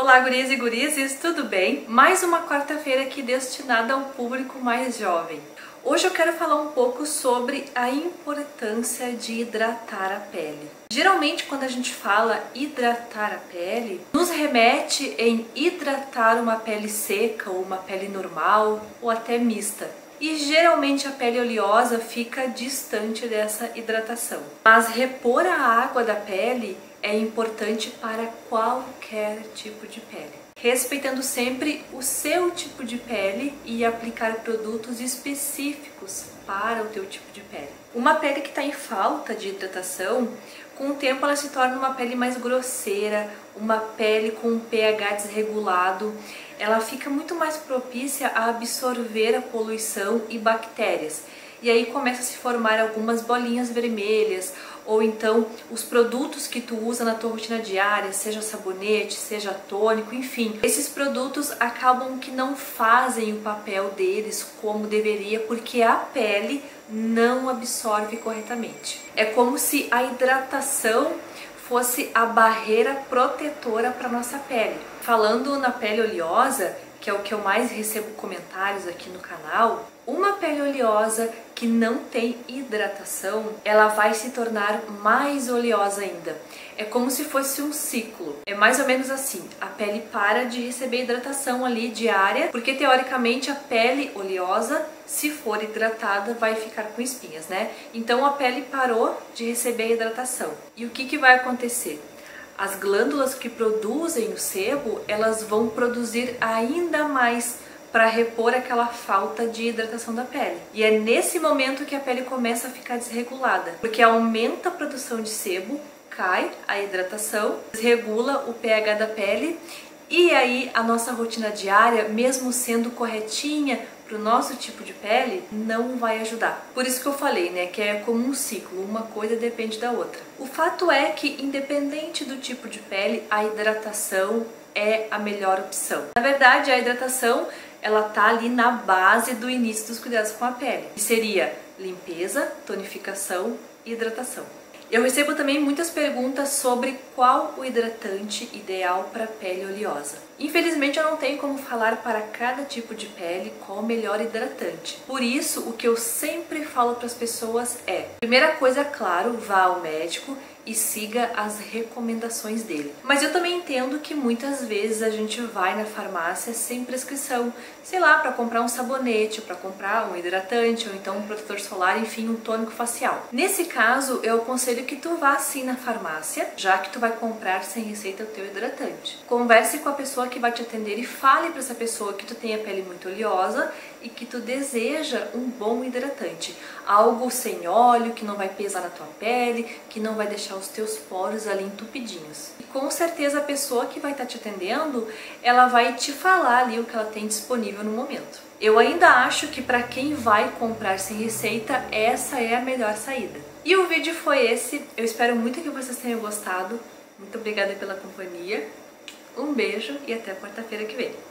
Olá, gurias e gurizes, tudo bem? Mais uma quarta-feira aqui destinada ao público mais jovem. Hoje eu quero falar um pouco sobre a importância de hidratar a pele. Geralmente, quando a gente fala hidratar a pele, nos remete em hidratar uma pele seca ou uma pele normal ou até mista e geralmente a pele oleosa fica distante dessa hidratação. Mas repor a água da pele é importante para qualquer tipo de pele. Respeitando sempre o seu tipo de pele e aplicar produtos específicos para o teu tipo de pele. Uma pele que está em falta de hidratação, com o tempo ela se torna uma pele mais grosseira, uma pele com um pH desregulado, ela fica muito mais propícia a absorver a poluição e bactérias e aí começa a se formar algumas bolinhas vermelhas, ou então os produtos que tu usa na tua rotina diária, seja sabonete, seja tônico, enfim. Esses produtos acabam que não fazem o papel deles como deveria, porque a pele não absorve corretamente. É como se a hidratação fosse a barreira protetora para nossa pele. Falando na pele oleosa, que é o que eu mais recebo comentários aqui no canal, uma pele oleosa que não tem hidratação, ela vai se tornar mais oleosa ainda. É como se fosse um ciclo. É mais ou menos assim: a pele para de receber hidratação ali diária, porque teoricamente a pele oleosa, se for hidratada, vai ficar com espinhas, né? Então a pele parou de receber hidratação. E o que, que vai acontecer? As glândulas que produzem o sebo, elas vão produzir ainda mais para repor aquela falta de hidratação da pele. E é nesse momento que a pele começa a ficar desregulada, porque aumenta a produção de sebo, cai a hidratação, desregula o pH da pele e aí a nossa rotina diária, mesmo sendo corretinha para o nosso tipo de pele, não vai ajudar. Por isso que eu falei, né, que é como um ciclo, uma coisa depende da outra. O fato é que independente do tipo de pele, a hidratação é a melhor opção. Na verdade, a hidratação ela tá ali na base do início dos cuidados com a pele, que seria limpeza, tonificação e hidratação. Eu recebo também muitas perguntas sobre qual o hidratante ideal para pele oleosa. Infelizmente eu não tenho como falar para cada tipo de pele qual o melhor hidratante. Por isso, o que eu sempre falo para as pessoas é: primeira coisa, claro, vá ao médico e siga as recomendações dele. Mas eu também entendo que muitas vezes a gente vai na farmácia sem prescrição, sei lá, para comprar um sabonete, para comprar um hidratante ou então um protetor solar, enfim, um tônico facial. Nesse caso, eu aconselho que tu vá sim na farmácia, já que tu vai comprar sem receita o teu hidratante. Converse com a pessoa que vai te atender e fale para essa pessoa que tu tem a pele muito oleosa e que tu deseja um bom hidratante, algo sem óleo, que não vai pesar na tua pele, que não vai deixar os teus poros ali entupidinhos. E com certeza a pessoa que vai estar tá te atendendo, ela vai te falar ali o que ela tem disponível no momento. Eu ainda acho que para quem vai comprar sem receita, essa é a melhor saída. E o vídeo foi esse, eu espero muito que vocês tenham gostado. Muito obrigada pela companhia. Um beijo e até quarta-feira que vem.